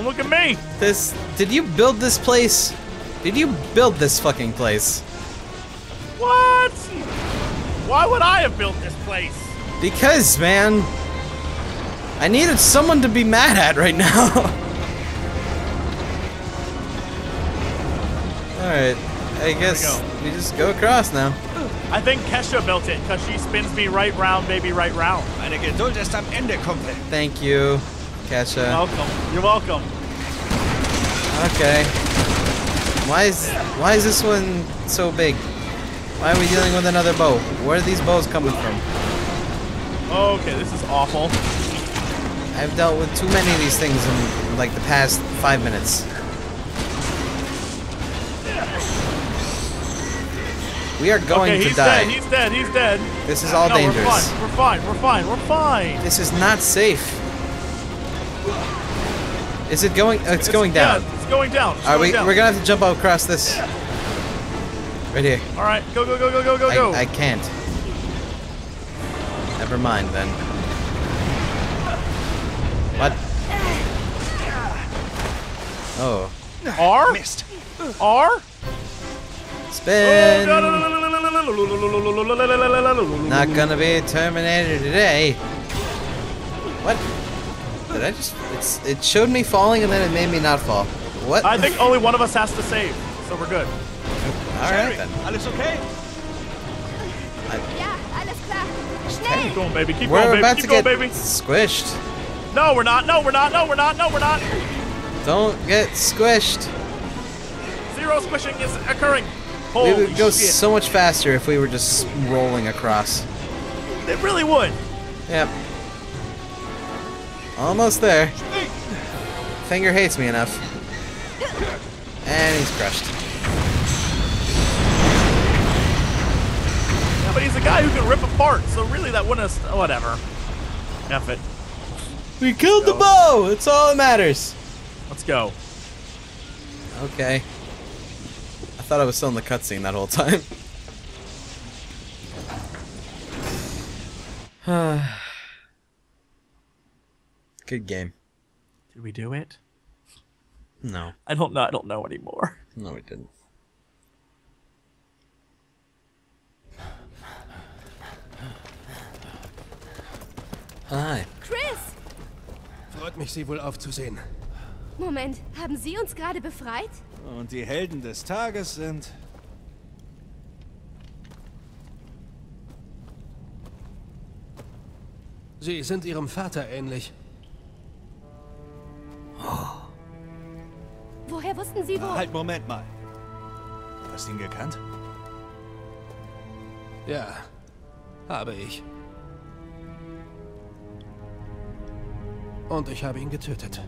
Don't look at me. This. Did you build this place? Did you build this fucking place? What? Why would I have built this place? Because, man. I needed someone to be mad at right now. Alright. I guess go. we just go across now. I think Kesha built it because she spins me right round, baby, right round. Meine Geduld ist am Ende, Kumpel. Thank you, Kesha. Welcome. You're welcome. Okay. Why is why is this one so big? Why are we dealing with another bow? Where are these bows coming from? Okay, this is awful. I've dealt with too many of these things in like the past five minutes. We are going okay, to he's die. dead. He's dead. He's dead. This is all no, dangerous. We're fine. We're fine. We're fine. We're fine. This is not safe. Is it going? oh, It's, going down. Yeah, it's going down. It's Are we? down. We're gonna have to jump across this. Right here. All right, go go go go go go go. I, I can't. Never mind then. What? Oh. R Missed. R. Spin! Oh, Not gonna be a Terminator today. What? Did I just? It's, it showed me falling and then it made me not fall. What? I think only one of us has to save, so we're good. All right then. Alles okay? Ja, alles klar. Keep going, baby. Keep We're going, baby. about Keep to going, get baby. squished. No, we're not. No, we're not. No, we're not. No, we're not. Don't get squished. Zero squishing is occurring. We Holy would go shit. so much faster if we were just rolling across. It really would. Yep. Almost there. Finger hates me enough. And he's crushed. Yeah, but he's a guy who can rip apart, so really that wouldn't have... Whatever. F it. We killed the bow! It's all that matters. Let's go. Okay. I thought I was still in the cutscene that whole time. Good game. Did we do it? No. I don't know. I don't know anymore. No, we didn't. Hi. Chris! Freut mich, Sie wohl aufzusehen. Moment, haben Sie uns gerade befreit? Und die Helden des Tages sind... Sie sind Ihrem Vater ähnlich. Wussten Sie wo? Halt, Moment mal. Du hast ihn gekannt? Ja, habe ich. Und ich habe ihn getötet.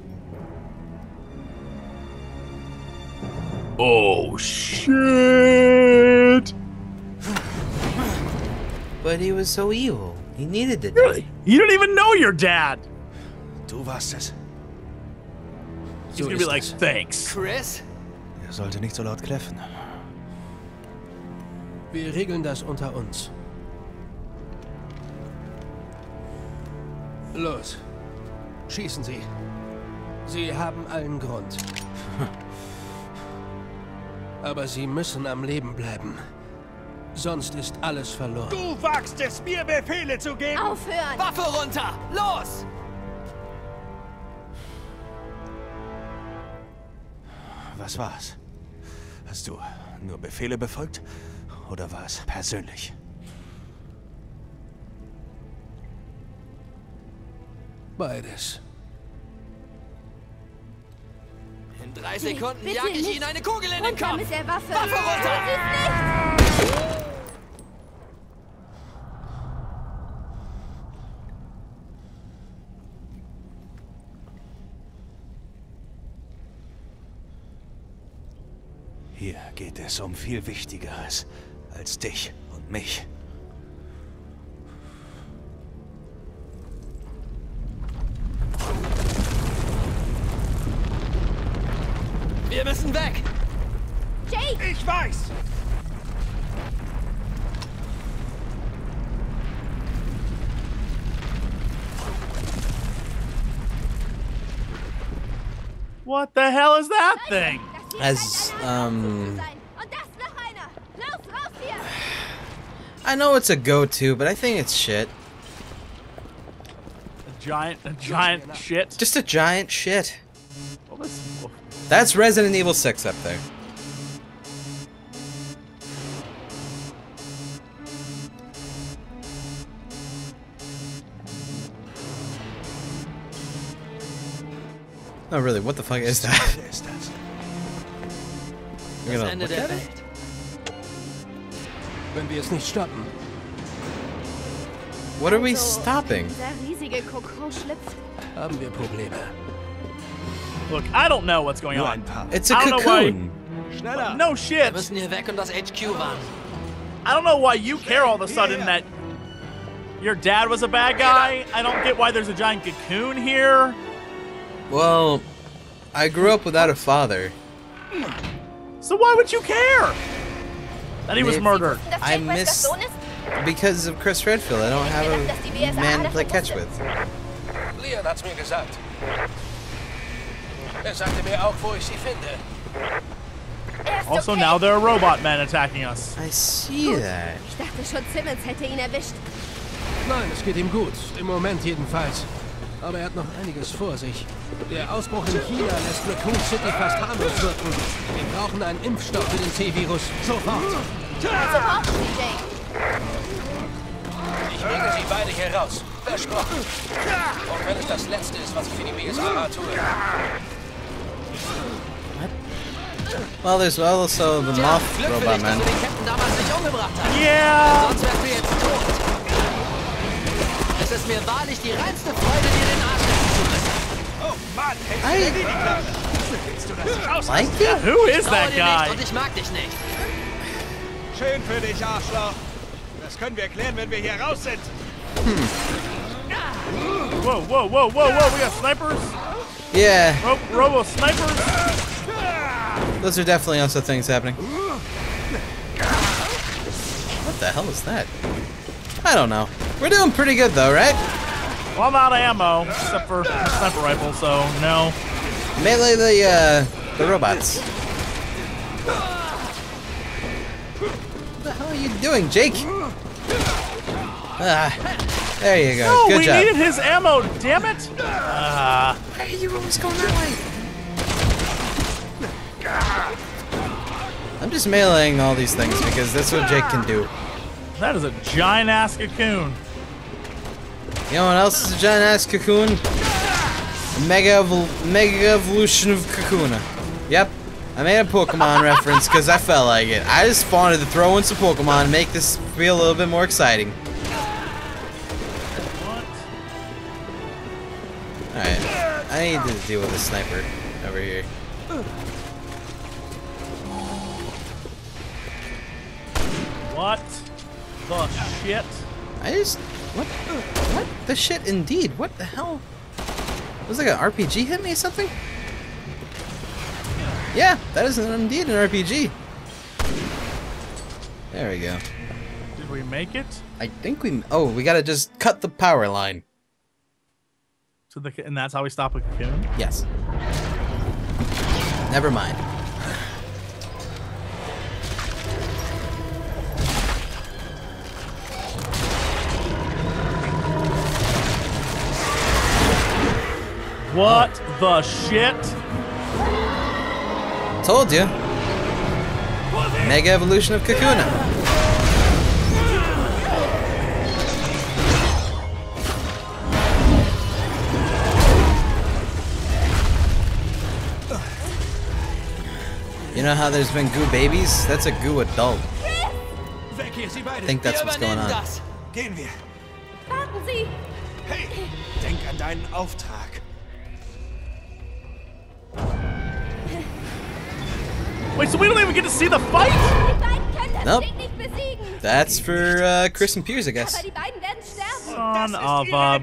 Oh, shit! But he was so evil. He needed to Really? You don't even know your dad! Du warst es. He's So gonna be ist like, thanks. Chris? Er sollte nicht so laut kläffen. Wir regeln das unter uns. Los. Schießen Sie. Sie haben allen Grund. Aber Sie müssen am Leben bleiben. Sonst ist alles verloren. Du wagst es, mir Befehle zu geben! Aufhören! Waffe runter! Los! Was war's? Hast du nur Befehle befolgt? Oder war es persönlich? Beides. In drei Sekunden bitte jag ich nicht. Ihnen eine Kugel in den Kopf! mit der Waffe! Waffe runter! Tut es nicht! Hier geht es um viel Wichtigeres als dich und mich. Wir müssen weg! Jake! Ich weiß! What the hell is that thing? As, um, I know it's a go-to, but I think it's shit. A giant, a giant shit. Just a giant shit. What was- That's Resident Evil 6 up there. No, really, what the fuck is that? Wer ist das? You're gonna look at it? Welt. Wenn wir es nicht stoppen. What are we stopping? Dieser riesige Kokon. Haben wir Probleme. Look, I don't know what's going on. It's a I don't know why- cocoon. Schneller! No Wir shit. müssen hier weg und das HQ warnen. I don't know why you care all of a sudden that your dad was a bad guy. I don't get why there's a giant cocoon here. Well, I grew up without a father. So why would you care that he was murdered? I Jake miss- Because of Chris Redfield, I don't have a man to play catch with. Leon hat's mir gesagt. Er sagte mir auch, wo ich sie finde. Also now there are robot men attacking us. I see that. Ich dachte schon, Simmons hätte ihn erwischt. Nein, es geht ihm gut. Im Moment jedenfalls. Aber er hat noch einiges vor sich. Der Ausbruch in China lässt Raccoon City fast harmlos wirken. Wir brauchen einen Impfstoff für den T-Virus. Sofort. Ich bringe sie beide hier raus. Versprochen. Und wenn es das Letzte ist, was ich für die BSAA tue. Well, there's also the moth für robot man. Yeah. Sonst wärst du jetzt tot. Es ist mir wahrlich die reinste Freude, dir den Arsch retten zu müssen. Oh Mann, die Klappe? Willst du das raus? like it. Who is that guy? und ich mag dich nicht. Schön für dich, Arschloch. Das können wir klären, wenn wir hier raus sind. Whoa, whoa, whoa, whoa, whoa! We got snipers. Yeah, Ro- Robo snipers. those are definitely also things happening. What the hell is that? I don't know. We're doing pretty good though, right? Well, I'm out of ammo except for the sniper rifle, so no. Melee the uh the robots. What are you doing, Jake? Ah, there you go. No, Good we job. needed his ammo. Damn it! Ah, Why are you always going that way? I'm just meleeing all these things because that's what Jake can do. that is a giant ass cocoon. You know what else is a giant ass cocoon? Mega mega evolution of Kakuna. Yep. I made a Pokemon reference because I felt like it. I just wanted to throw in some Pokemon and make this feel a little bit more exciting. Alright. I need to deal with this sniper over here. What the shit? I just what what the shit indeed? What the hell? Was like an RPG hit me or something? Yeah, that is indeed an RPG. There we go. Did we make it I think we oh we gotta just cut the power line. to the? And that's how we stop a cocoon. Yes. Never mind. What the shit? Told you. Mega evolution of Kakuna. You know how there's been goo babies? That's a goo adult. Weg hier, sie beide. I think that's what's going on. Gehen wir. Warten Sie. Hey, denk an deinen Auftrag. Wait, so we don't even get to see the fight? Die beiden können das Nope. Ding nicht besiegen. That's for uh, Chris and Piers, I guess. Son of a.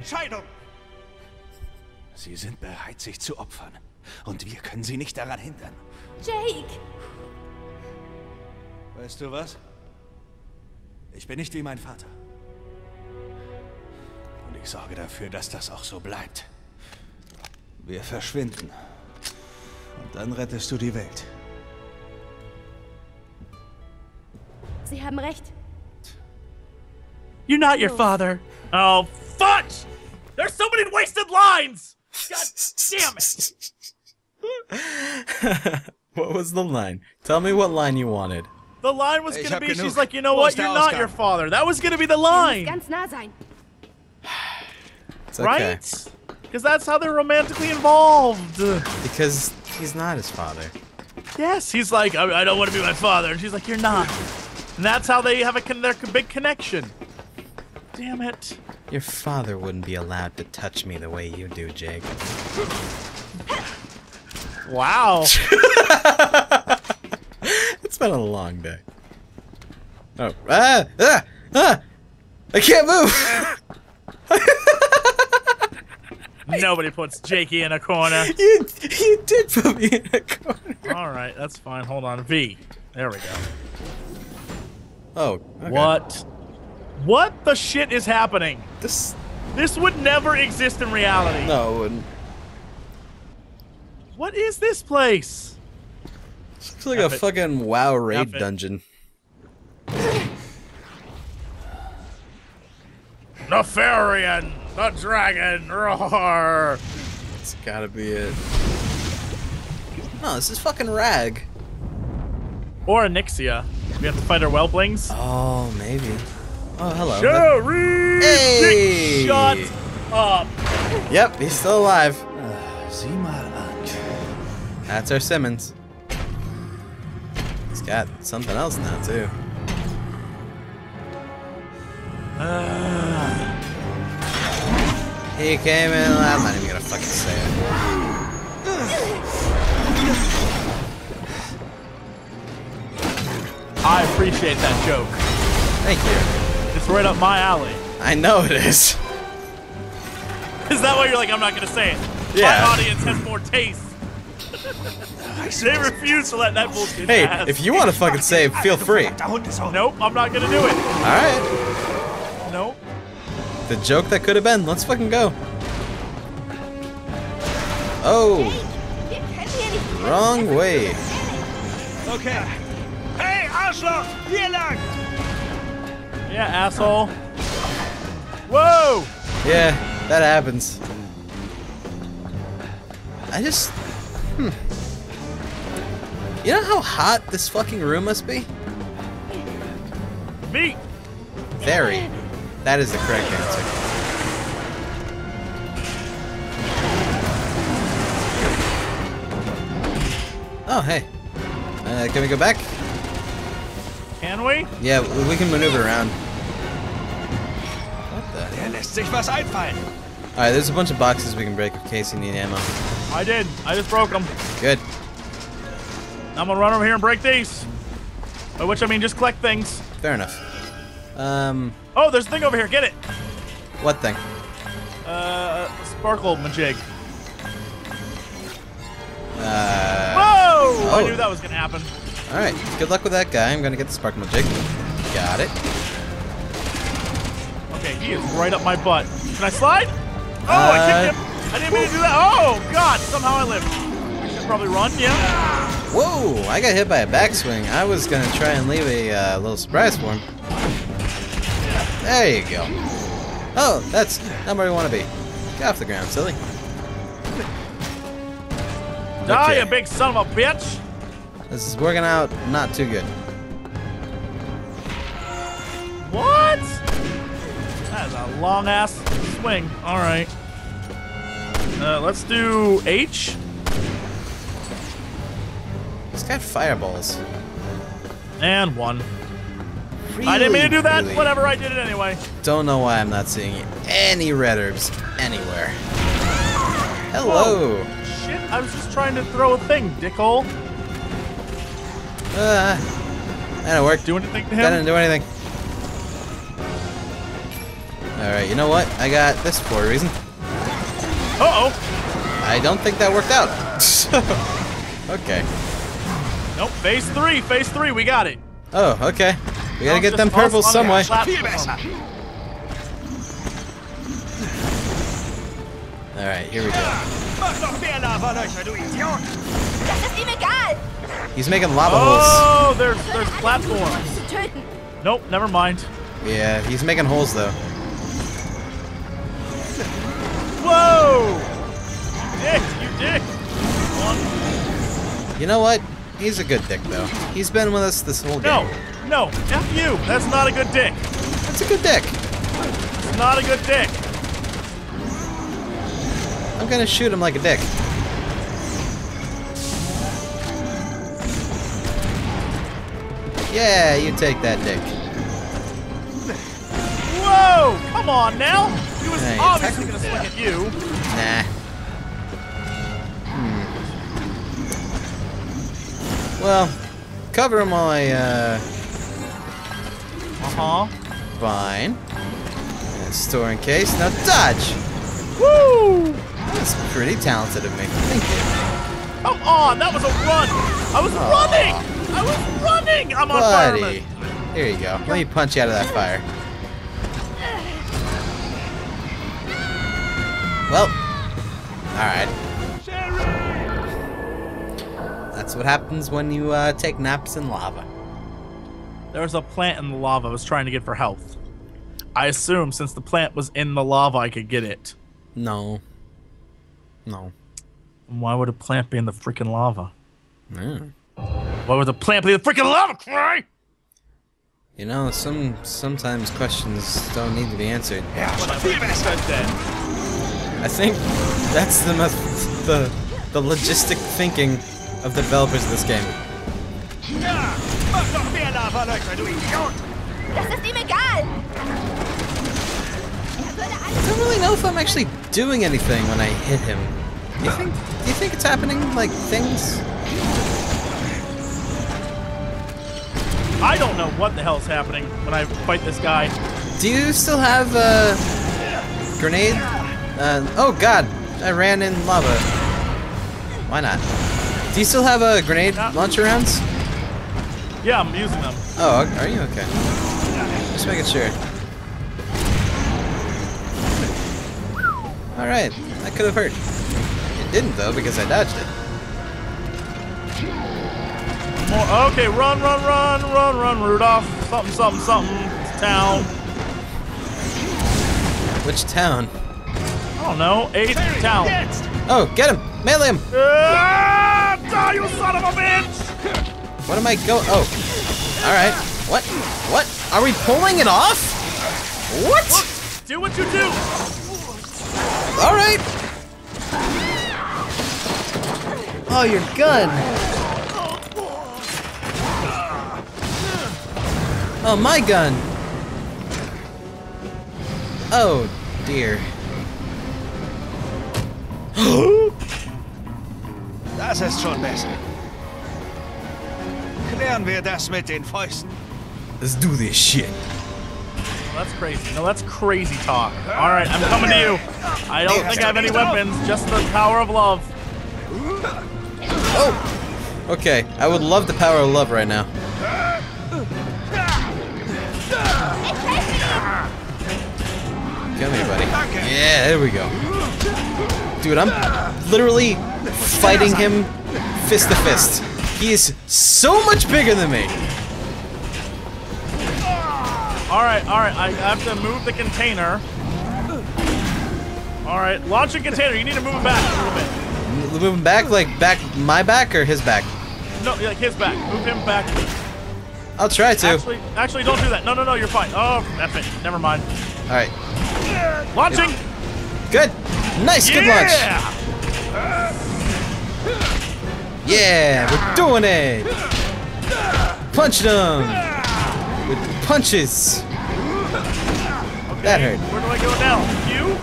Sie sind bereit, sich zu opfern. Und wir können sie nicht daran hindern. Jake. Weißt du was? Ich bin nicht wie mein Vater. Und ich sorge dafür, dass das auch so bleibt. Wir verschwinden. Und dann rettest du die Welt. Sie haben recht. You're not your oh. father. Oh, fudge! There's so many wasted lines! God damn it! what was the line? Tell me what line you wanted. The line was gonna be, she's like, you know what, you're not your father. That was gonna be the line, ganz nah sein. It's okay. right? Because that's how they're romantically involved. Because he's not his father. Yes, he's like, I, I don't want to be my father, and she's like, you're not. And that's how they have a con- their big connection. Damn it. Your father wouldn't be allowed to touch me the way you do, Jake. Wow. It's been a long day. Oh, ah, ah, ah! I can't move. Nobody puts Jakey in a corner. you, you did put me in a corner. All right, that's fine. Hold on. V. There we go. Oh, okay. What? What the shit is happening? This? This would never exist in reality. No, it wouldn't. What is this place? Looks like F a it. fucking WoW raid F dungeon. Nefarian, the dragon, roar. It's gotta be it. No, this is fucking Rag. Or Onyxia. We have to fight our whelplings. Oh, maybe. Oh, hello. Sherry! Hey! Shut up. Yep, he's still alive. Sieh mal an. That's our Simmons. He's got something else now, too. Ah. he came in. I'm not even gonna fucking say it. I appreciate that joke. Thank you. It's right up my alley. I know it is. Is that why you're like, I'm not gonna say it? Yeah. My audience has more taste. they refuse to let that bullshit Hey, pass. if you want to fucking say it, feel free. Der Hund ist auch. Nope, I'm not gonna do it. Alright. Nope. The joke that could have been. Let's fucking go. Oh, Wir können hier nicht. wrong way. Okay. Hey, Arschloch! Hier lang! Yeah, asshole. Whoa! Yeah, that happens. I just. Hmm. You know how hot this fucking room must be? Me! Very. That is the correct answer. Oh, hey. Uh, can we go back? Can we? Yeah, we we can maneuver around. What the? Der lässt sich was einfallen. Alright, there's a bunch of boxes we can break in case you need ammo. I did. I just broke them. Good. I'm gonna run over here and break these. By which I mean just collect things. Fair enough. Um, Oh, there's a thing over here. Get it. what thing? Uh, sparkle majig. Uh, Whoa! I oh. knew that was gonna happen. Alright, good luck with that guy. I'm gonna get the sparkle jig. Got it. Okay, he is right up my butt. Can I slide? Oh, I Uh, kicked him. I didn't mean to do that. Oh, God. Somehow I lived. I should probably run. Yeah. Whoa! I got hit by a backswing. I was gonna try and leave a uh, little surprise for him. There you go. Oh, that's not where we want to be. Get off the ground, silly. Die, Okay. you big son of a bitch. This is working out not too good. What? That is a long ass swing. All right. Uh, let's do H. He's got fireballs. And one. I didn't mean to do that. Really, Whatever, I did it anyway. Don't know why I'm not seeing any red herbs anywhere. Hello. Shit, I was just trying to throw a thing, dickhole. Uh, that'll work. Do anything to That him? didn't do anything. Alright, you know what? I got this for a reason. Uh-oh. I don't think that worked out. okay. Nope, phase three, phase three, we got it. Oh, okay. We gotta get them purple purples some way. platform. Viel besser. Alright, here we go. Mach doch mehr Lava, Löcher, du Idiot! Das ist ihm egal. He's making lava holes. Oh, there's there's platforms. Nope, never mind. Yeah, he's making holes though. Whoa! Dick, you dick. You know what? He's a good dick though. He's been with us this whole No, game. No, no, F you. That's not a good dick. That's a good dick. It's not a good dick. I'm gonna shoot him like a dick. Yeah, you take that dick. Whoa! Come on now. He was obviously gonna swing at you. Nah. Hmm. Well, cover my, uh, Uh huh. fine. And store in case. Now dodge! Woo! That's pretty talented of me. Thank you. Come on, that was a run. I was running. I was running. I'm on Buddy. fireman. Here you go. Let me punch you out of that fire. Well, alright. That's what happens when you uh, take naps in lava. There was a plant in the lava I was trying to get for health. I assume since the plant was in the lava, I could get it. No. No. Why would a plant be in the freaking lava? Mm. Why would the plant be in the freaking lava, Cry? You know, some sometimes questions don't need to be answered. Yeah, I think that's the meth- the the logistic thinking of the developers of this game. Das ist ihm egal. Würde I don't really know if I'm actually doing anything when I hit him. Do you think? Do you think it's happening? Like things? I don't know what the hell's happening when I fight this guy. Do you still have a grenade? Uh, oh God! I ran in lava. Why not? Do you still have a grenade launcher rounds? Yeah, I'm using them. Oh, are you okay? Just making sure. All right, that could have hurt. It didn't though because I dodged it. More. Okay, run, run, run, run, run, Rudolph. Something, something, something. Town. Which town? I don't know. Eighth town. Oh, get him! Melee him! Ah, die, you son of a bitch! What am I going? Oh, all right. What? What? Are we pulling it off? What? Do what you do. All right. Oh, your gun. Oh, my gun. Oh, dear. Das ist schon besser. Klären wir das mit den Fäusten. Let's do this shit. Well, that's crazy. No, that's crazy talk. All right, I'm coming to you. I don't think I have any weapons, just the power of love. Oh. Okay, I would love the power of love right now. Come here, buddy. Yeah, there we go. Dude, I'm literally fighting him fist to fist. He is so much bigger than me. All right, all right. I have to move the container. All right, launching container. You need to move it back a little bit. Moving back, like back my back or his back? No, like his back. Move him back. I'll try to. Actually, actually, don't do that. No, no, no. You're fine. Oh, F it. Never mind. All right. Launching. Good. Nice. Good launch. Yeah. We're doing it. Punching him with punches. That hurt. Where do I go now? You?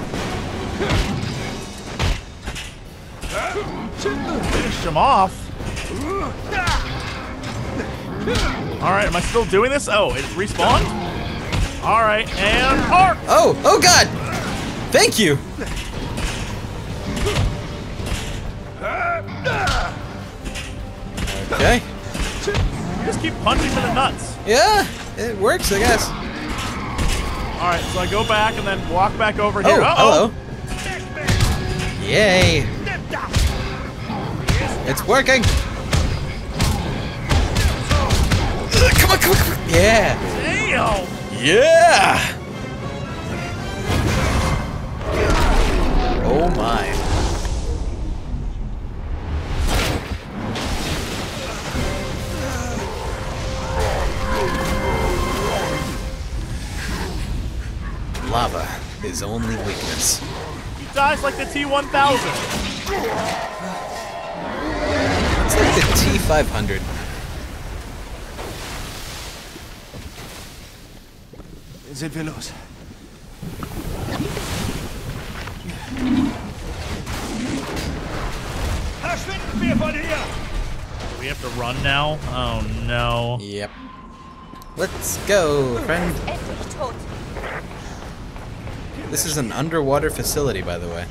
Finish him off. All right, am I still doing this? Oh, it respawned? All right, and park. Oh, oh God! Thank you. Okay. You just keep punching to the nuts. Yeah, it works, I guess. All right, so I go back and then walk back over here. Oh, Uh-oh. hello. Yay. It's working! Come on, come on, come on! Yeah! Damn! Yeah! Oh my. Lava is only weakness. He dies like the T-1000. It's like the T500. Sind wir los? Verschwinden wir von hier! We have to run now? Oh no. Yep. Let's go, friend. This is an underwater facility, by the way.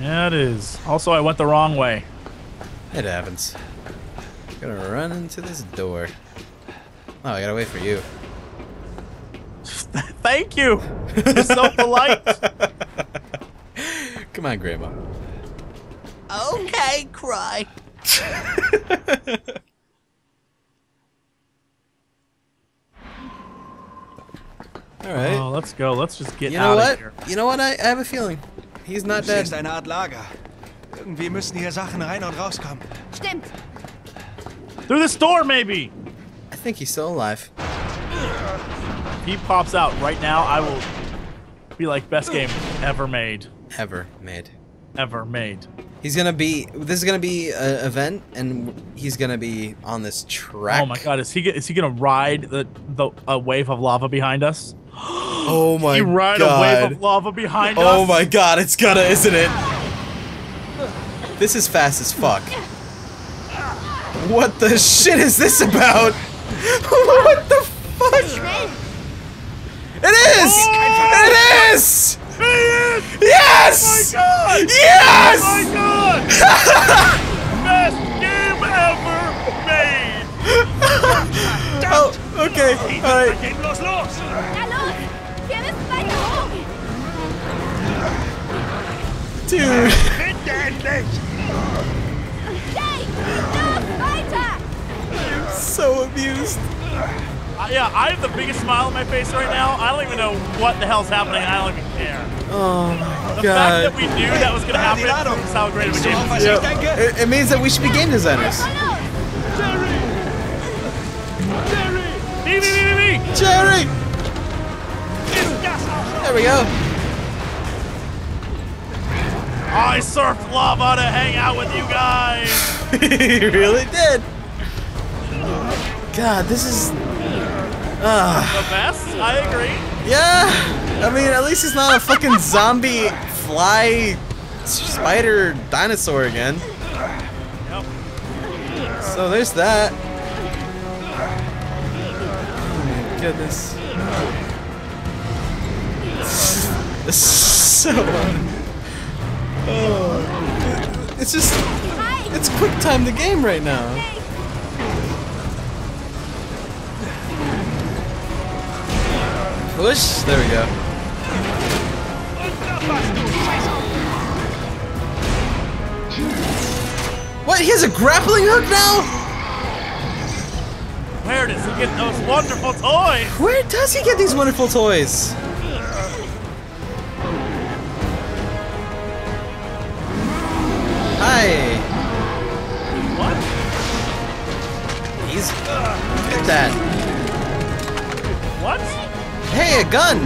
Yeah, it is. Also, I went the wrong way. It happens. Gonna run into this door. Oh, I gotta wait for you. Thank you. You're so polite. Come on, Grandma. Okay, cry. All right. Oh, let's go. Let's just get you know out what? of here. You know what? I, I have a feeling he's not Hier ist dead. eine Art Lager. Irgendwie müssen hier Sachen rein und rauskommen. Stimmt. Through this door, maybe. I think he's still alive. If he pops out right now, I will be like best game ever made. Ever made. Ever made. He's gonna be. This is gonna be an event, and he's gonna be on this track. Oh my god, is he is he gonna ride the the a wave of lava behind us? Oh my god! he ride god. a wave of lava behind oh us? Oh my god, it's gonna, isn't it? This is fast as fuck. What the shit is this about? what the fuck? Schnell. It is! Oh it is! He! Yes! Oh my god! Yes! Oh my god! Best game ever made! Oh, okay. Alright. Geht bloß los! Na los. Wir müssen weiter hoch. Dude. Bitte endlich! Jay, los, weiter. So amused. Yeah, I have the biggest smile on my face right now. I don't even know what the hell's happening. I don't even care. Oh my The fact that we knew that was gonna happen is how great of a game auf is. ich? It, it means that we should be game designers. Voll los. Me, me, me, me, me! Jerry! There we go. I surfed lava to hang out with you guys! he really did. God, this is. Ah. The best? I agree. Yeah, I mean, at least it's not a fucking zombie fly spider dinosaur again. Yep. So there's that. Oh my goodness. This is so. Oh, it's just. It's quick time the game right now. Push. There we go. What? He has a grappling hook now? Where does he get those wonderful toys? Where does he get these wonderful toys? Hi. What? He's. Look at that. What? Hey, a gun.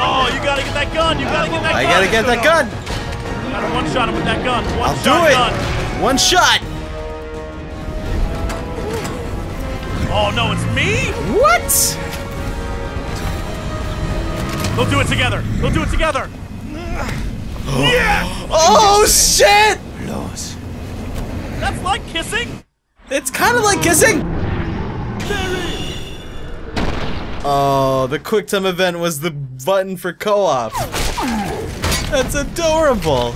Oh, you gotta get that gun! You gotta get that I gun! I gotta get that gun. Gotta one shot him with that gun. One I'll do shot it. gun. One shot. Oh no, it's me? What? We'll do it together. We'll do it together. yeah! Oh shit! Los! That's like kissing. It's kind of like kissing. Oh, the quick time event was the button for co-op. That's adorable.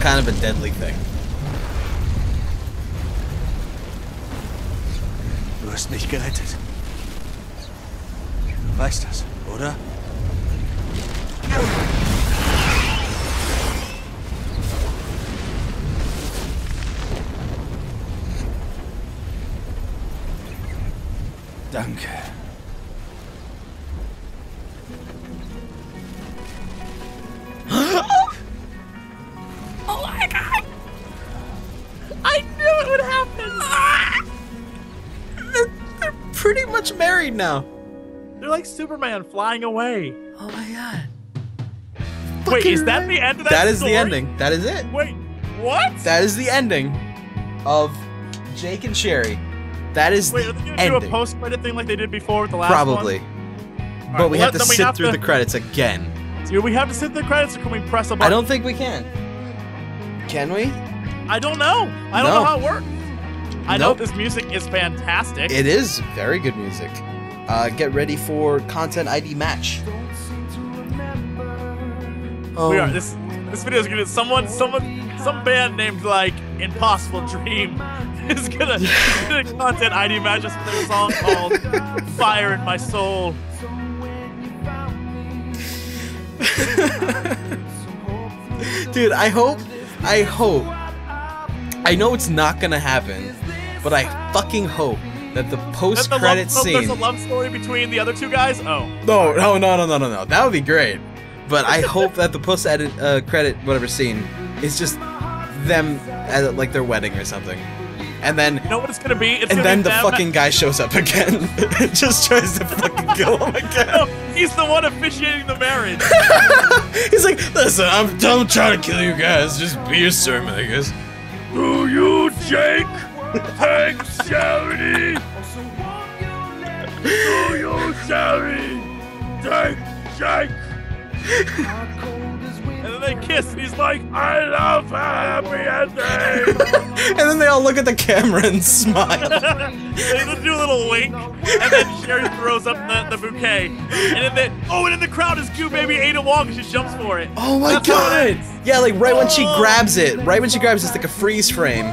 Kind of a deadly thing. Du hast mich gerettet. Du weißt now. They're like Superman flying away. Oh my god. Wait, is that the end of that That is story? the ending. That is it. Wait, what? That is the ending of Jake and Sherry. That is Wait, are they gonna do a post-credit thing like they did before with the last Probably. one? Probably. But we well, have to we sit have through to- the credits again. Do we have to sit through the credits or can we press a button? I don't think we can. Can we? I don't know. I don't No. know how it works. I know this music is fantastic. It is very good music. Uh, get ready for content ID match. Oh, we are. This this video is gonna someone someone some band named like Impossible Dream is gonna, gonna content ID match us with their song called Fire in My Soul. Dude, I hope, I hope, I know it's not gonna happen, but I fucking hope that the That's the love, post-credit oh, There's a love story between the other two guys. Oh, No, no, no, no, no, no, no. That would be great. But I hope that the post edit uh, credit whatever scene is just them at like their wedding or something, and then you know what it's gonna be? It's and gonna then be the them- fucking guy shows up again, and just tries to fucking kill him No, again. he's the one officiating the marriage. He's like, listen, I'm I'm trying to kill you guys. Just be your sermon, I guess. Do you, Jake, take Sherry? Do you, Sherry, take Jake? and then they kiss, and he's like, I love a happy ending. And then they all look at the camera and smile. they do a little wink, and then Sherry throws up the, the bouquet. And then they, oh, and in the crowd is cute baby Ada Wong, and she jumps for it. Oh my That's god! Yeah, like right when she Oh. grabs it, right when she grabs it, it's like a freeze frame.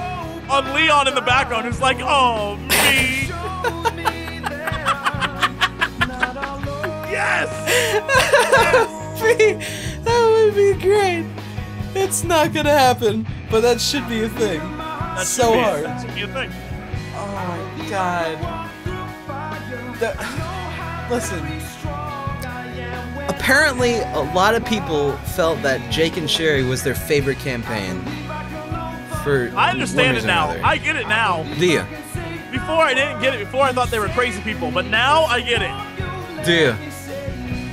On Leon in the background, who's like, oh, me. yes! that would be great. It's not gonna happen, but that should be a thing. That should so be- hard. That should be a thing. Oh my god. The- listen. Apparently, a lot of people felt that Jake and Sherry was their favorite campaign. For I understand it now. another. I get it now. Do you? Before I didn't get it. Before I thought they were crazy people, but now I get it. Do you?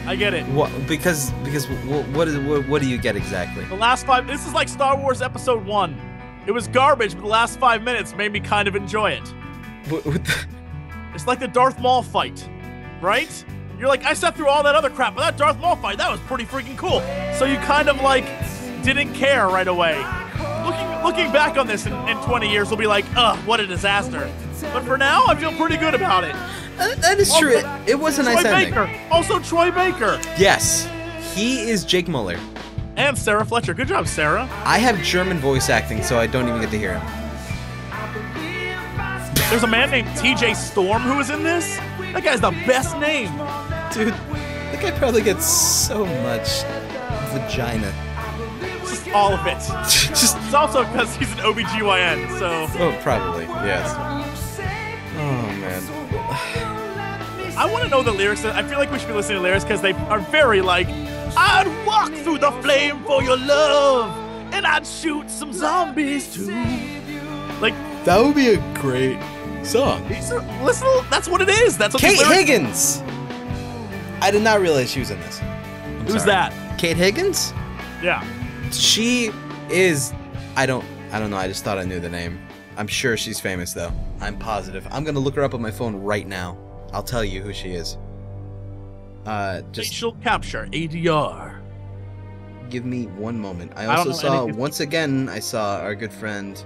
I get it. What? Because because what what, is, what what do you get exactly? The last five. This is like Star Wars Episode One. It was garbage, but the last five minutes made me kind of enjoy it. What, what the, It's like the Darth Maul fight, right? You're like, I sat through all that other crap, but that Darth Maul fight, that was pretty freaking cool. So you kind of like didn't care right away. Looking back on this in, in 20 years, we'll be like, ugh, what a disaster. But for now, I feel pretty good about it. Uh, that is true. It, it was a Troy nice ending. Baker, also Troy Baker, Yes, he is Jake Muller. and Sarah Fletcher. Good job, Sarah. I have German voice acting, so I don't even get to hear him. There's a man named T.J. Storm who is in this. That guy's the best name. Dude, that guy probably gets so much vagina. Just all of it. Just It's also because he's an OBGYN, so oh, probably yes. Oh man. I want to know the lyrics. I feel like we should be listening to lyrics because they are very like, I'd walk through the flame for your love, and I'd shoot some zombies too. Like, That would be a great song. are, listen, that's what it is. That's what Kate lyrics- Higgins. I did not realize she was in this. I'm Who's sorry. that? Kate Higgins? Yeah. She is. I don't. I don't know. I just thought I knew the name. I'm sure she's famous though. I'm positive. I'm gonna look her up on my phone right now. I'll tell you who she is. Uh, just Facial capture, ADR. give me one moment. I I also know saw once again. I saw our good friend,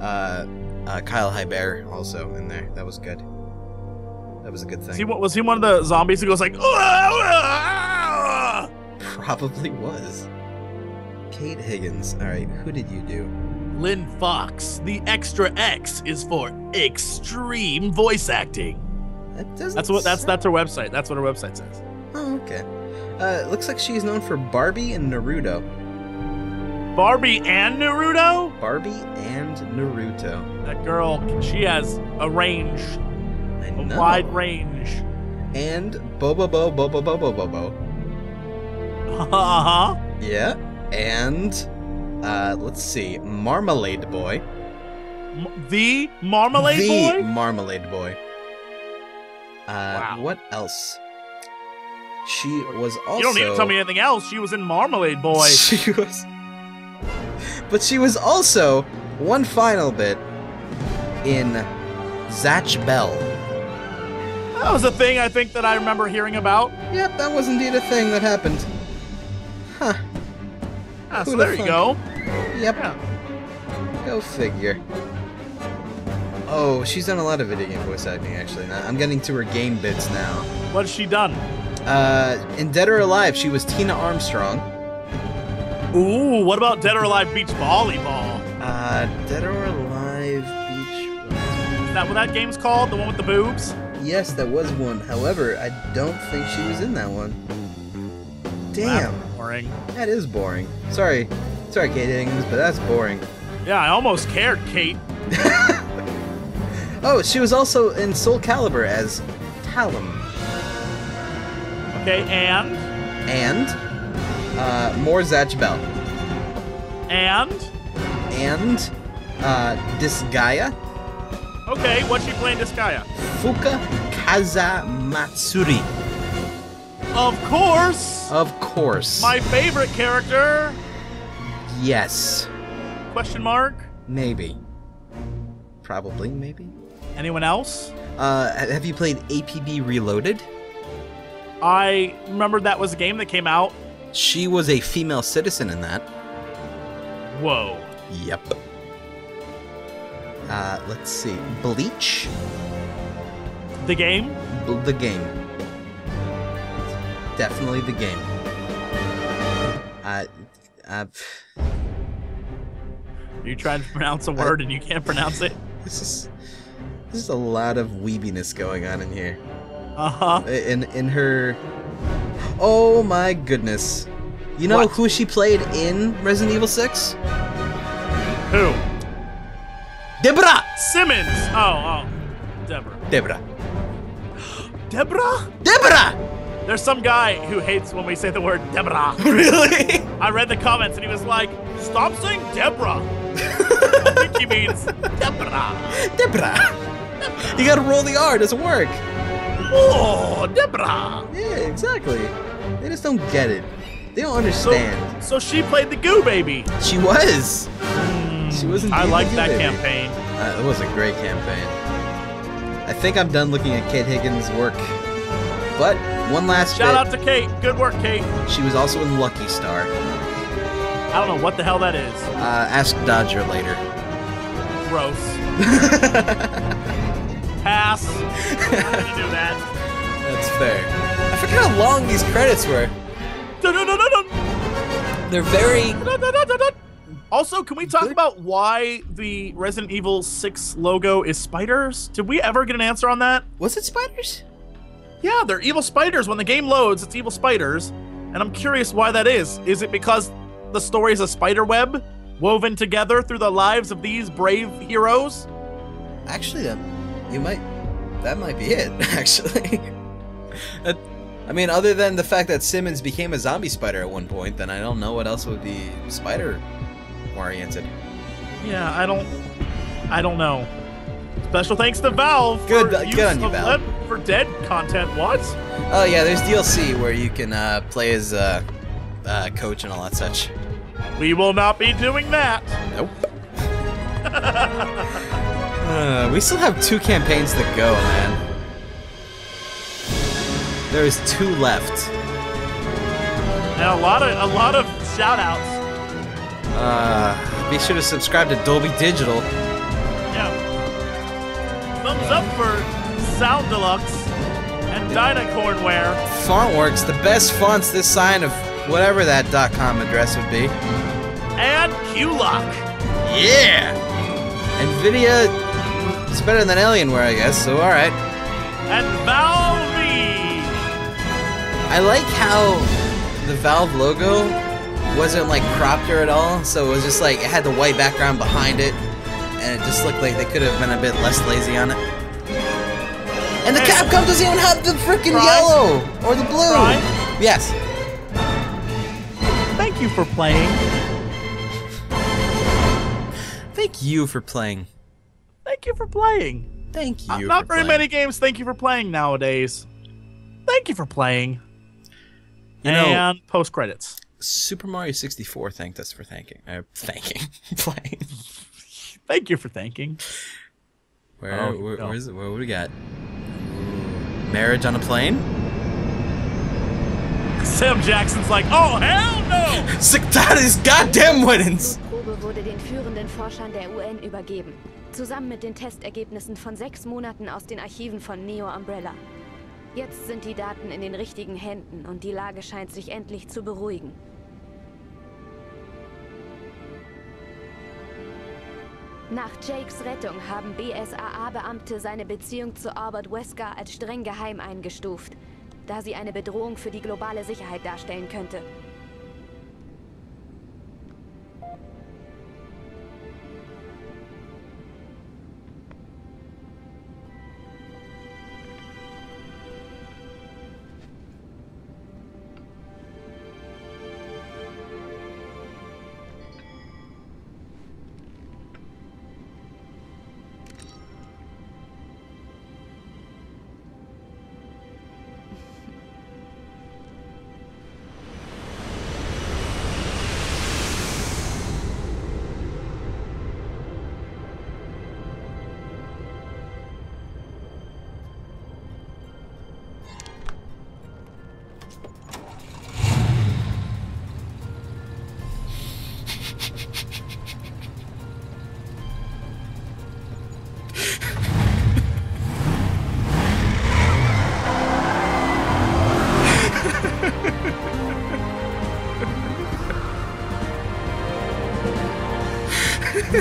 uh, uh Kyle Hebert also in there. That was good. That was a good thing. one- was he one of the zombies who goes like? Probably was. Kate Higgins. All right, who did you do? Lynn Fox. The extra X is for extreme voice acting. That doesn't. That's what that's sound- that's her website. That's what her website says. Oh, okay. Uh, looks like she's known for Barbie and Naruto. Barbie and Naruto? Barbie and Naruto. That girl, she has a range, a wide range. And Bobo Bo Bobo Bobo Bobo. Uh-huh. Yeah. And uh, let's see, Marmalade Boy. M- The Marmalade the Boy? Marmalade Boy. Uh, Wow. What else? She was also. You don't need to tell me anything else. She was in Marmalade Boy. She was. But she was also one final bit in Zatch Bell. That was a thing I think that I remember hearing about. Yep, that was indeed a thing that happened. Huh. Ah, so the there you go. Yep. Yeah. Go figure. Oh, she's done a lot of video game voice acting actually. Now, I'm getting to her game bits now. What's she done? Uh, in Dead or Alive, she was Tina Armstrong. Ooh, what about Dead or Alive Beach Volleyball? Uh, Dead or Alive Beach. Is that what that game's called? The one with the boobs? Yes, that was one. However, I don't think she was in that one. Damn, That's boring. that is boring. Sorry, sorry, Kate Higgins, but that's boring. Yeah, I almost cared, Kate. Oh, she was also in Soul Calibur as Talim. Okay, and And uh, more Zatch Bell. and And uh, Disgaea okay, what's she playing Disgaea? Fuka Kaza Matsuri. Of course, Of course. my favorite character. yes. Question mark. Maybe. Probably, maybe. Anyone else? Uh, have you played APB Reloaded? I remember that was a game that came out. She was a female citizen in that. Whoa. Yep. Uh, let's see. Bleach? The game? B- the game. Definitely the game. Uh, uh, You trying to pronounce a word and you can't pronounce it? this is this is a lot of weebiness going on in here. Uh huh. In in her. Oh my goodness! You know What? who she played in Resident Evil Six? Who? Deborah. Simmons. Oh, oh. Deborah. Deborah. Deborah? Deborah. There's some guy who hates when we say the word Deborah. Really? I read the comments and he was like, "Stop saying Deborah." I think he means Deborah. Deborah. You gotta roll the R. it Doesn't work. Oh, Deborah. Yeah, exactly. They just don't get it. They don't understand. So she played the Goo Baby. She was. She wasn't. I indeed like that baby. campaign. Uh, it was a great campaign. I think I'm done looking at Kate Higgins' work. But one last Shout bit. out to Kate. Good work, Kate. She was also in Lucky Star. I don't know what the hell that is. Uh, ask Dodger later. Gross. Pass. I'm gonna do that. That's fair. I forget how long these credits were. They're very. Also, can we talk about why the Resident Evil 6 logo is spiders? Did we ever get an answer on that? Was it spiders? Yeah, they're evil spiders. When the game loads, it's evil spiders. And I'm curious why that is. Is it because the story is a spider web woven together through the lives of these brave heroes? Actually, that you might. That might be it. Actually. That- I mean, other than the fact that Simmons became a zombie spider at one point, then I don't know what else would be spider oriented. Yeah, I don't I don't know. Special thanks to Valve Good- for good use on you, of Valve. For Dead content. What? Oh yeah, there's DLC where you can uh, play as uh, uh, coach and all that such. We will not be doing that. Nope. uh, we still have two campaigns to go, man. There is two left. And a lot of a lot of shout outs. Uh, be sure to subscribe to Dolby Digital. Yeah. Thumbs up for Soundelux and DynaComware. Fontworks, the best fonts this sign of whatever that .com address would be. and QLOC. Yeah! NVIDIA, it's better than Alienware, I guess, so alright. and Valve. I like how the Valve logo wasn't like cropped or at all, so it was just like it had the white background behind it, and it just looked like they could have been a bit less lazy on it. And the. Capcom doesn't even have the freaking yellow or the blue. Brian? Yes. Thank you for playing. Thank you for playing. Thank you for playing. Thank Uh, you. Not for very playing. many games. Thank you for playing nowadays. Thank you for playing. You know, and post credits. Super Mario 64 thanked us for thanking. Uh, thanking. playing. Thank you for thanking. Where, Oh, where, no. where's it? What do we got? Marriage on a plane? Sam Jackson's like, oh hell no! Sectaris goddamn weddings! Probe wurde den führenden Forschern der UN übergeben. Zusammen mit den Testergebnissen von sechs Monaten aus den Archiven von Neo Umbrella. Jetzt sind die Daten in den richtigen Händen und die Lage scheint sich endlich zu beruhigen. Nach Jakes Rettung haben BSAA-Beamte seine Beziehung zu Albert Wesker als streng geheim eingestuft, da sie eine Bedrohung für die globale Sicherheit darstellen könnte.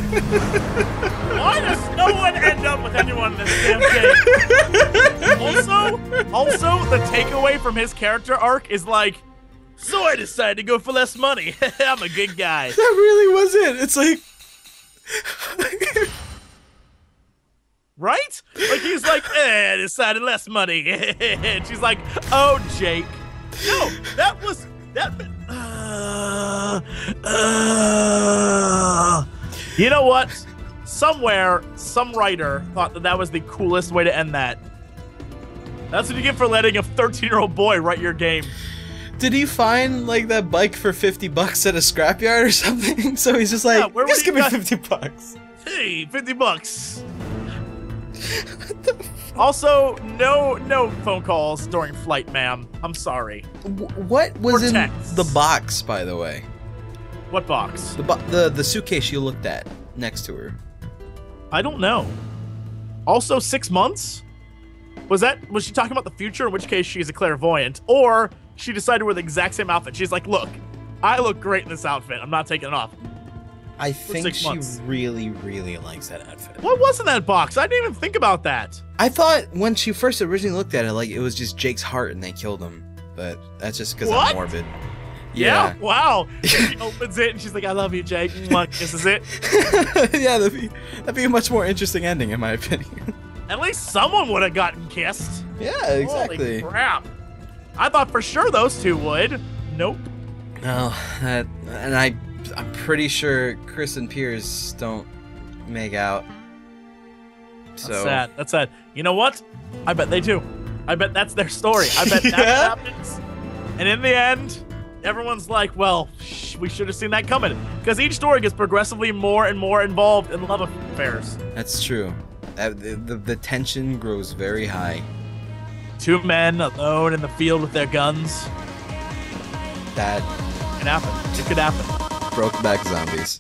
Why does no one end up with anyone in this damn game? also, also the takeaway from his character arc is like, so I decided to go for less money. I'm a good guy. That really was it. It's like. Right? Like he's like, eh, I decided less money. and she's like, oh, Jake. No, that was that. Uh, uh, you know what? Somewhere, some writer thought that that was the coolest way to end that. That's what you get for letting a 13-year-old boy write your game. Did he find like that bike for 50 bucks at a scrapyard or something? So he's just like, Yeah, just give me got- 50 bucks. Hey, 50 bucks. also, no no phone calls during flight, ma'am. I'm sorry. Wh- What was Or in the box, by the way? What box? The, bo- the the suitcase you looked at next to her. I don't know. Also, six months? Was that was she talking about the future? In which case she's a clairvoyant, or she decided to wear the exact same outfit. She's like, "Look, I look great in this outfit. I'm not taking it off." I think she months. really, really likes that outfit. What was in that box? I didn't even think about that. I thought when she first originally looked at it, like it was just Jake's heart and they killed him. But that's just because I'm morbid. Yeah. Wow. she opens it and she's like, "I love you, Jake." This is it. yeah, that'd be, that'd be a much more interesting ending, in my opinion. At least someone would have gotten kissed. yeah, exactly. Holy crap! I thought for sure those two would. Nope. No, that, and I, I'm pretty sure Chris and Piers don't make out. That's So sad. That's sad. You know what? I bet they do. I bet that's their story. I bet that Yeah? happens. And in the end, everyone's like, well, sh- we should have seen that coming. Because each story gets progressively more and more involved in love affairs. that's true. Uh, the, the, the tension grows very high. Two men alone in the field with their guns. That It can happen. It could happen. broke back zombies.